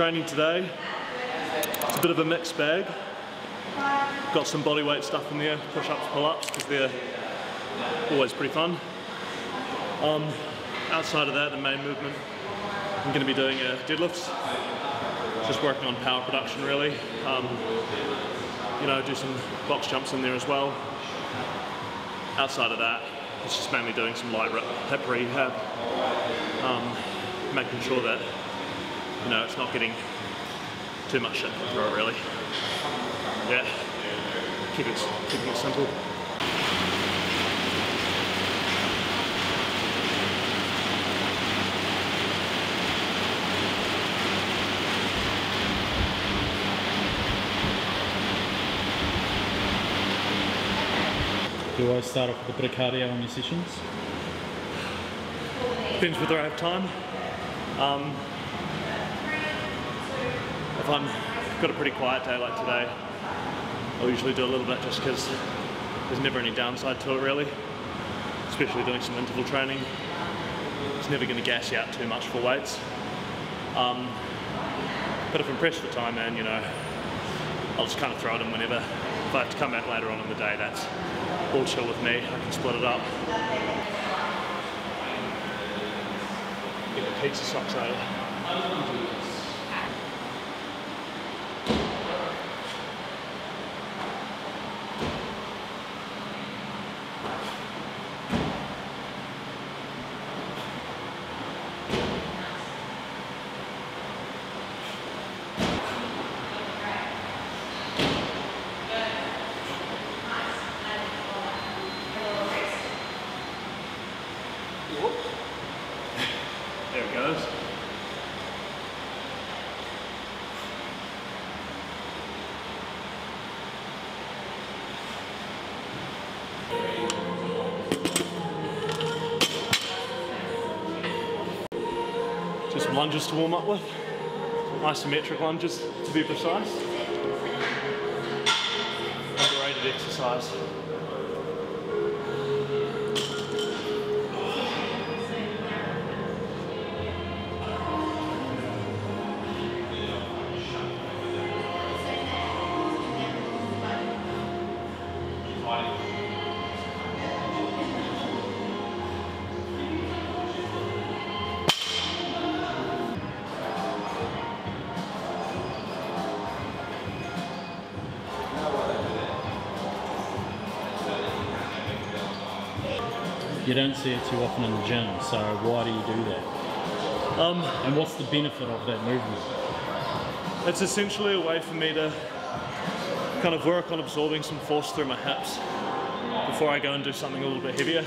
Training today, it's a bit of a mixed bag. Got some body weight stuff in there, push-ups, pull-ups, because they're always pretty fun. Um, outside of that, the main movement, I'm going to be doing uh, deadlifts. Just working on power production really. Um, you know, do some box jumps in there as well. Outside of that, it's just mainly doing some light hip rehab. Um, making sure that, you know, it's not getting too much shit through it really. Yeah, keep it, keeping it simple. Do you always start off with a bit of cardio on your sessions? Depends whether I have time. Um, I'm got a pretty quiet day like today, I'll usually do a little bit just because there's never any downside to it really. Especially doing some interval training. It's never going to gas you out too much for weights. Um, but if I'm pressed for time, man, you know, I'll just kind of throw it in whenever. If I have to come back later on in the day, that's all chill with me. I can split it up. Get the pizza socks out. There it goes. Just lunges to warm up with. Isometric lunges to be precise. Underrated exercise. You don't see it too often in the gym, so why do you do that? Um, And what's the benefit of that movement? It's essentially a way for me to kind of work on absorbing some force through my hips before I go and do something a little bit heavier.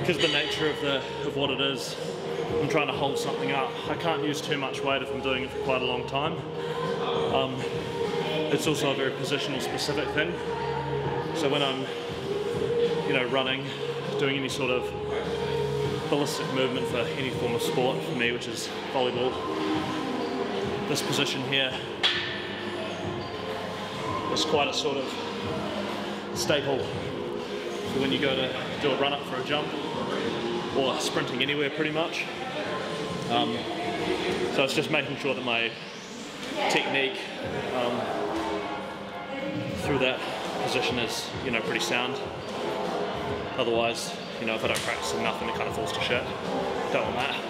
Because of the nature of the of what it is, I'm trying to hold something up. I can't use too much weight if I'm doing it for quite a long time. Um, it's also a very positional specific thing. So when I'm, you know, running, doing any sort of ballistic movement for any form of sport for me, which is volleyball, this position here is quite a sort of staple for when you go to do a run up for a jump or sprinting anywhere pretty much. Um, so it's just making sure that my technique um, through that position is, you know, pretty sound. Otherwise, you know, if I don't practice enough, then it kind of falls to shit. Don't want that.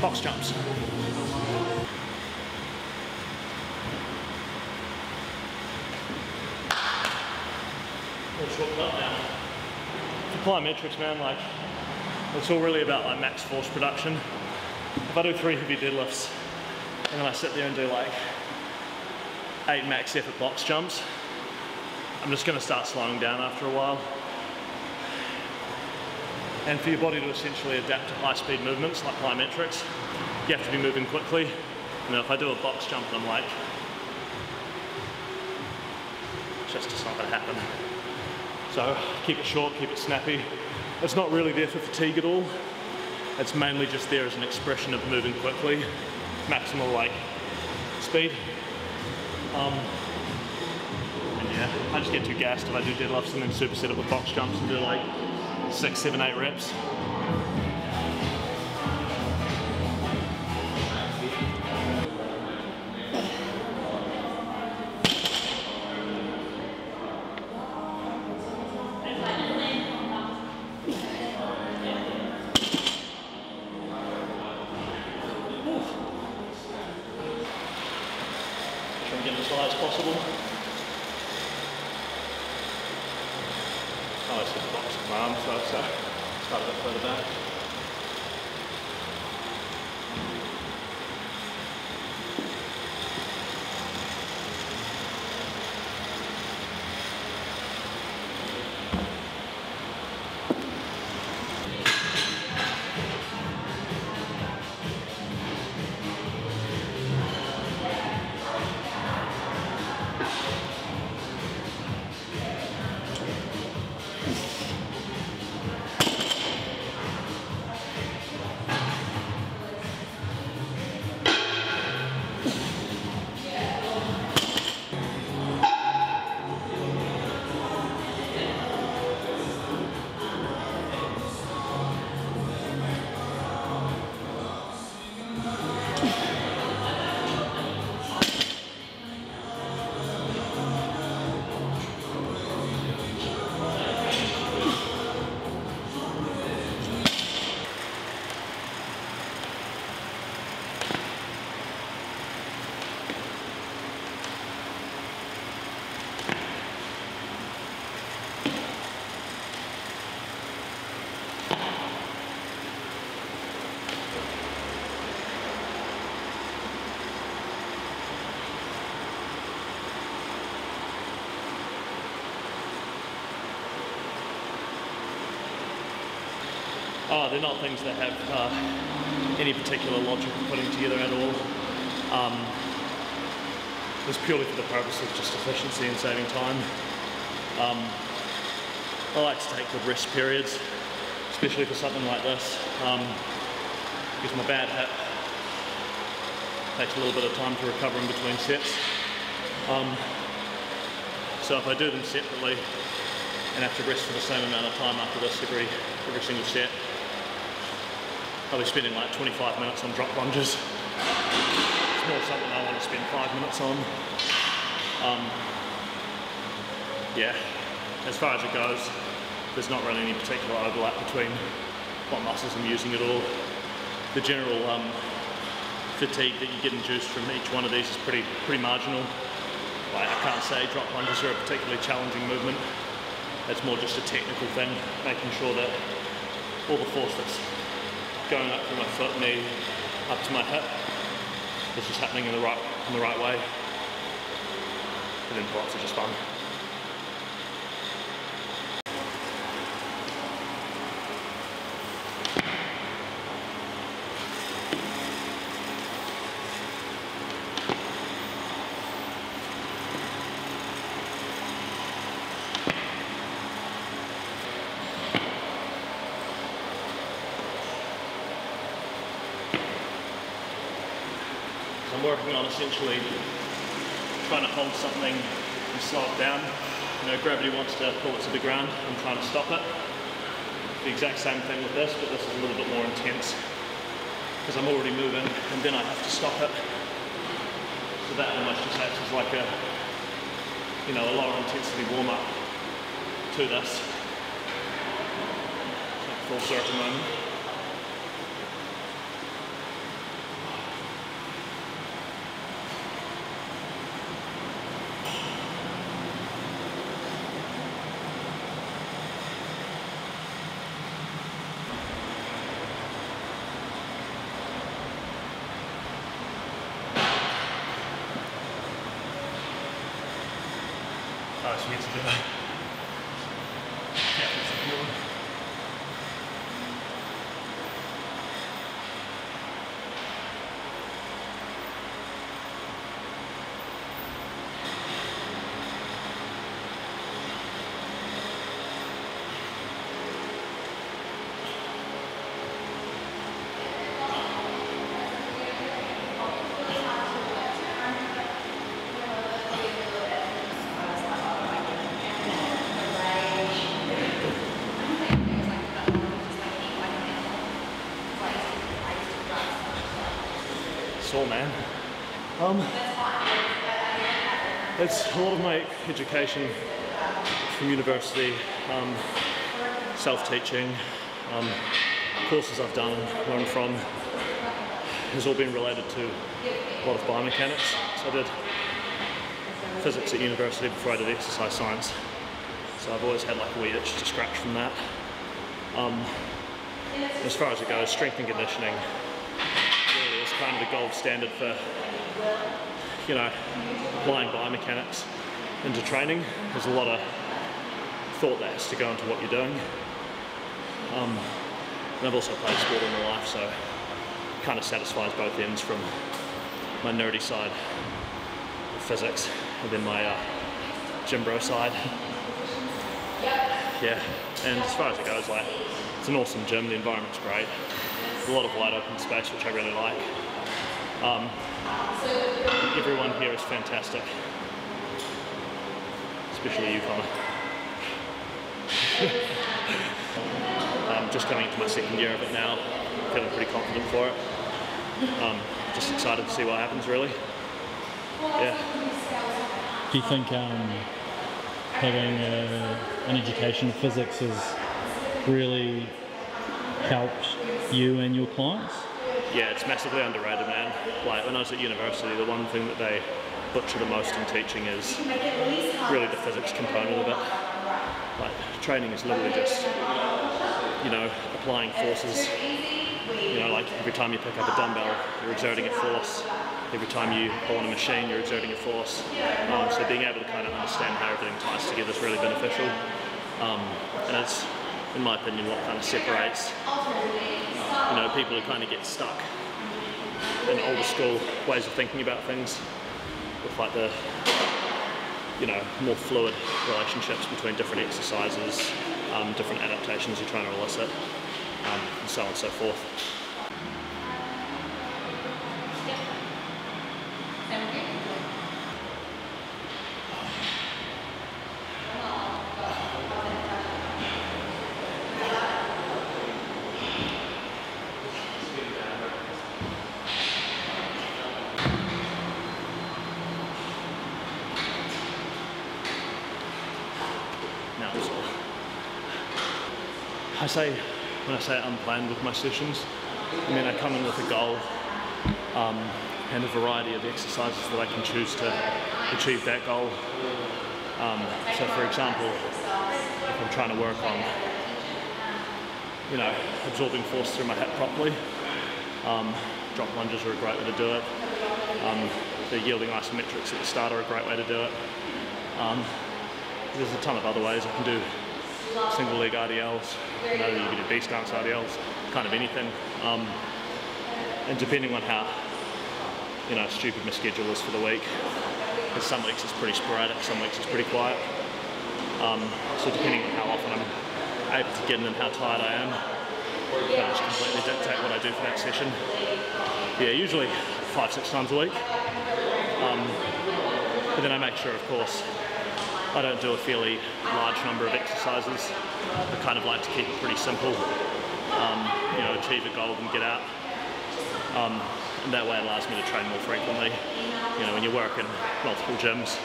box jumps. Plyometrics, man, like, it's all really about like max force production. If I do three heavy deadlifts, and then I sit there and do like eight max effort box jumps, I'm just gonna start slowing down after a while. And for your body to essentially adapt to high speed movements like plyometrics, you have to be moving quickly. You know, if I do a box jump I'm like, it's just, just not gonna happen. So keep it short, keep it snappy. It's not really there for fatigue at all. It's mainly just there as an expression of moving quickly, maximal like speed. Um, and yeah, I just get too gassed if I do deadlifts and then superset it with box jumps and do like six, seven, eight reps. Try and get as high as possible. Oh, they're not things that have uh, any particular logic of putting together at all. Um, it's purely for the purpose of just efficiency and saving time. Um, I like to take good rest periods, especially for something like this, um, because my bad hip takes a little bit of time to recover in between sets. Um, so if I do them separately and have to rest for the same amount of time after this every, every single set, Be spending like 25 minutes on drop lunges. It's more something I want to spend five minutes on. Um, yeah, as far as it goes, there's not really any particular overlap between what muscles I'm using at all. The general um, fatigue that you get induced from each one of these is pretty pretty marginal. Like I can't say drop lunges are a particularly challenging movement. It's more just a technical thing, making sure that all the force that's going up from my foot, knee, up to my hip This is happening in the right in the right way. And then pull-ups are just fun. I'm working on essentially trying to hold something and slow it down. You know, gravity wants to pull it to the ground. I'm trying to stop it. The exact same thing with this, but this is a little bit more intense because I'm already moving and then I have to stop it. So that almost just acts as like a, you know, a lower intensity warm up to this. Full circle moment. For to do Sore man. Um, it's a lot of my education from university, um, self-teaching, um, courses I've done, learned from, has all been related to a lot of biomechanics. So I did physics at university before I did exercise science. So I've always had like a wee itch to scratch from that. Um, as far as it goes, strength and conditioning kind of the gold standard for, you know, applying biomechanics into training. There's a lot of thought that has to go into what you're doing. Um, and I've also played sport in my life, so it kind of satisfies both ends from my nerdy side of physics and then my uh, gym bro side. Yeah, and as far as it goes, like, it's an awesome gym, the environment's great. A lot of wide open space, which I really like. Um, everyone here is fantastic. Especially you, Connor. um, just coming into my second year of it now, feeling pretty confident for it. Um, just excited to see what happens, really. Yeah. Do you think um, having uh, an education in physics has really helped you and your clients? Yeah, it's massively underrated, man. Like when I was at university, the one thing that they butcher the most in teaching is really the physics component of it. Like training is literally just, you know, applying forces. You know, like every time you pick up a dumbbell, you're exerting a force. Every time you pull on a machine, you're exerting a force. Um, so being able to kind of understand how everything ties together is really beneficial. Um, and it's, in my opinion, what kind of separates you know, people who kind of get stuck in older school ways of thinking about things with like the, you know, more fluid relationships between different exercises, um, different adaptations you're trying to elicit, um, and so on and so forth. Now, so I say, when I say unplanned with my sessions, I mean I come in with a goal um, and a variety of exercises that I can choose to achieve that goal. Um, so for example, if I'm trying to work on, you know, absorbing force through my hip properly, um, drop lunges are a great way to do it. Um, the yielding isometrics at the start are a great way to do it. Um, there's a ton of other ways. I can do single leg RDLs, you know, you can do B stance RDLs, kind of anything. Um, and depending on how, you know, stupid my schedule is for the week, because some weeks it's pretty sporadic, some weeks it's pretty quiet. Um, so depending on how often I'm able to get in and how tired I am, that'll just completely dictate what I do for that session. Yeah, usually five, six times a week. Um, but then I make sure, of course, I don't do a fairly large number of exercises. I kind of like to keep it pretty simple. Um, you know, achieve a goal and get out. Um, and that way it allows me to train more frequently. You know, when you work in multiple gyms,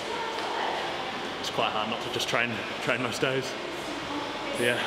it's quite hard not to just train train most days. Yeah.